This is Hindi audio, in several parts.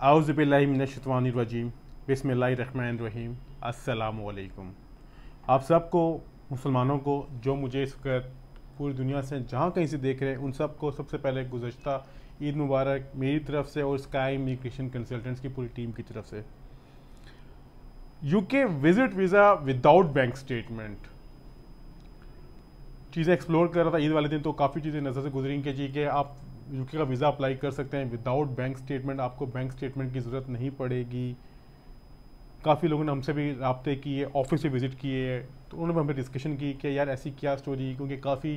आउज़बिल्लिमिनशवानरजीम बिसमीम असलकुम आप सबको, मुसलमानों को, जो मुझे इस वक्त पूरी दुनिया से जहाँ कहीं से देख रहे हैं, उन सबको सबसे पहले गुजशत, ईद मुबारक मेरी तरफ़ से और स्काई इमिग्रेशन कंसल्टेंट्स की पूरी टीम की तरफ़ से। UK visit visa without bank statement चीज़ें एक्सप्लोर कर रहा था ईद वाले दिन तो काफ़ी चीज़ें नज़र से गुजरी कि जी कि आप यूके का वीज़ा अप्लाई कर सकते हैं. विदाउट बैंक स्टेटमेंट आपको बैंक स्टेटमेंट की ज़रूरत नहीं पड़ेगी. काफ़ी लोगों ने हमसे भी रबते किए ऑफ़िस से विज़िट किए तो उन्होंने हमें डिस्कशन की कि यार ऐसी क्या स्टोरी क्योंकि काफ़ी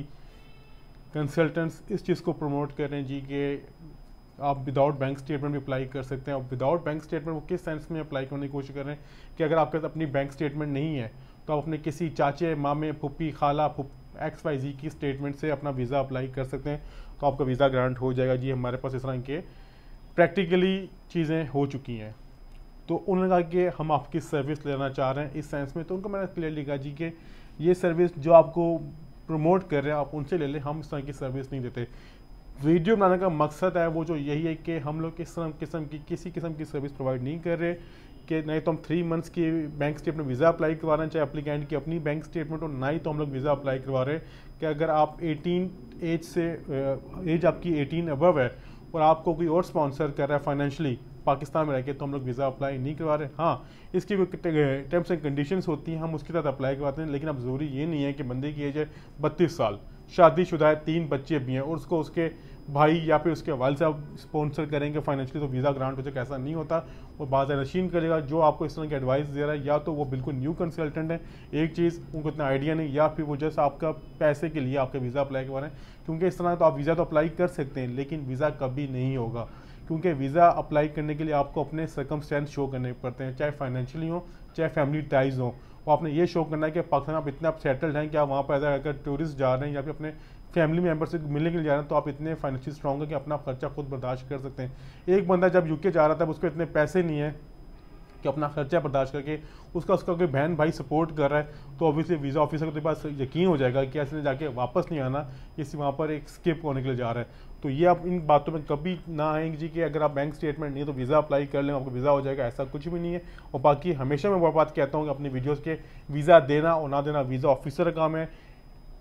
कंसल्टेंट्स इस चीज़ को प्रमोट कर रहे हैं जी कि आप विदाउट बैंक स्टेटमेंट भी अप्लाई कर सकते हैं. और विदाउट बैंक स्टेटमेंट वो किस सेंस में अप्लाई करने की कोशिश कर रहे हैं? कि अगर आपके पास अपनी बैंक स्टेटमेंट नहीं है तो आप अपने किसी चाचे, मामे फुप्पी खाला एक्स वाई जी की स्टेटमेंट से अपना वीज़ा अप्लाई कर सकते हैं तो आपका वीज़ा ग्रांट हो जाएगा। जी, हमारे पास इस तरह के प्रैक्टिकली चीज़ें हो चुकी हैं। तो उन्होंने कहा कि हम आपकी सर्विस लेना चाह रहे हैं। इस सेंस में तो उनको मैंने क्लियरली कहा जी कि ये सर्विस जो आपको प्रमोट कर रहे हैं, आप उनसे ले लें। हम इस तरह की सर्विस नहीं देते। वीडियो बनाने का मकसद है वो जो यही है कि हम लोग किस किस्म की, किसी किस्म की सर्विस प्रोवाइड नहीं कर रहे। कि नहीं तो हम थ्री मंथ्स की बैंक स्टेटमेंट वीज़ा अप्लाई करवा रहे हैं चाहे अप्लीकेंट की अपनी बैंक स्टेटमेंट हो, ना ही तो हम लोग वीज़ा अप्लाई करवा रहे हैं कि अगर आप 18 एज से एज आपकी 18 अबव है और आपको कोई और स्पॉन्सर कर रहा है फाइनेंशियली पाकिस्तान में रह के तो हम लोग वीज़ा अप्लाई नहीं करवा रहे। हाँ इसकी कोई टर्म्स एंड कंडीशंस होती हैं, हम उसके साथ अप्लाई करवाते हैं, लेकिन अब ज़रूरी ये नहीं है कि बंदे की एज है बत्तीस साल। शादीशुदा है, तीन बच्चे भी हैं, और उसको उसके भाई या फिर उसके वाल साहब स्पॉन्सर करेंगे फाइनेंशियली तो वीज़ा ग्रांट हो जाए ऐसा नहीं होता। और बाद नशीन करेगा, जो आपको इस तरह की एडवाइस दे रहा है, या तो वो बिल्कुल न्यू कंसल्टेंट है। एक चीज़, उनको इतना आइडिया नहीं, या फिर वो जैसे आपका पैसे के लिए आपका वीज़ा अप्लाई करवा रहे हैं। क्योंकि इस तरह तो आप वीज़ा तो अप्लाई कर सकते हैं, लेकिन वीज़ा कभी नहीं होगा। क्योंकि वीज़ा अप्लाई करने के लिए आपको अपने सर्कमस्टेंस शो करने पड़ते हैं, चाहे फाइनेंशियली हो, चाहे फैमिली टाइज हो। वो आपने ये शो करना है कि पाकिस्तान आप इतने आप सेटल्ड हैं कि आप वहाँ पर अगर टूरिस्ट जा रहे हैं या फिर अपने फैमिली मेंबर से मिलने के लिए जा रहे हैं तो आप इतने फाइनेंशियल स्ट्रॉन्ग हैं कि अपना खर्चा खुद बर्दाश्त कर सकते हैं। एक बंदा जब यूके जा रहा था उसको इतने पैसे नहीं है कि अपना खर्चा बर्दाश्त करके उसका उसका कोई बहन भाई सपोर्ट कर रहा है तो ऑब्वियसली वीज़ा ऑफिसर को पास यकीन हो जाएगा कि ऐसे जाके वापस नहीं आना इसी वहाँ पर एक स्किप होने के लिए जा रहा है। तो ये आप इन बातों में कभी ना आएँगे जी कि अगर आप बैंक स्टेटमेंट नहीं तो वीज़ा अप्लाई कर लें, आपको वीज़ा हो जाएगा, ऐसा कुछ भी नहीं है। और बाकी हमेशा मैं वो बात कहता हूँ कि अपनी वीडियोज़ के वीज़ा देना और ना देना वीज़ा ऑफिसर का काम है।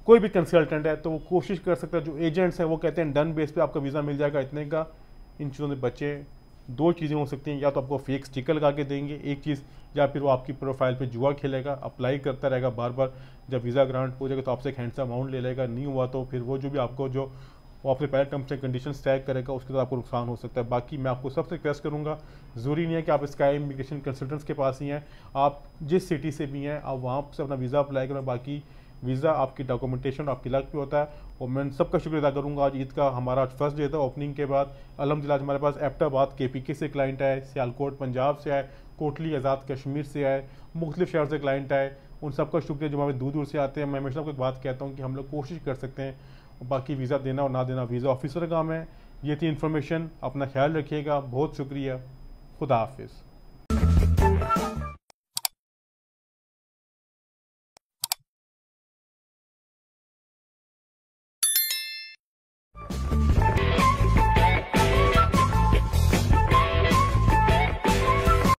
कोई भी कंसल्टेंट है तो वो कोशिश कर सकता है, जो एजेंट्स हैं वो कहते हैं डन बेस पे आपका वीज़ा मिल जाएगा, इतने का, इन चीज़ों से बचे दो चीज़ें हो सकती हैं। या तो आपको फेक स्टिकर लगा के देंगे एक चीज़, या फिर वो आपकी प्रोफ़ाइल पे जुआ खेलेगा अप्लाई करता रहेगा बार बार जब वीज़ा ग्रांट हो जाएगा तो आपसे एक हैंडसा अमाउंट ले लेगा, नहीं हुआ तो फिर वो जो भी आपको जो, वो अपने पहले टर्म्स एंड कंडीशन टैग करेगा, उसके साथ आपको नुकसान हो सकता है। बाकी मैं आपको सबसे रिक्वेस्ट करूँगा, ज़रूरी नहीं है कि आप स्काई इमिग्रेशन कंसल्टेंट्स के पास ही हैं। आप जिस सिटी से भी हैं, आप वहाँ से अपना वीज़ा अप्लाई करें बाकी वीज़ा आपकी डॉक्यूमेंटेशन आपकी लक पे होता है। और मैं सबका शुक्रिया अदा करूँगा। आज ईद का हमारा फ़र्स्ट डे था ओपनिंग के बाद। अलहमदिल्ला हमारे पास एप्टाबाद के पी के से क्लाइंट आए, सियालकोट, पंजाब से आए, कोटली, आज़ाद कश्मीर से आए, मुख्तलिफ़ शहर से क्लाइंट आए। उन सबका शुक्रिया जो हमें दूर दूर से आते हैं। मैं हमेशा एक बात कहता हूँ कि हम लोग कोशिश कर सकते हैं। बाकी वीज़ा देना और ना देना वीज़ा ऑफिसर का काम है। ये थी इन्फॉर्मेशन अपना ख्याल रखिएगा। बहुत शुक्रिया। खुदा हाफिज़।